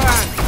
Burn!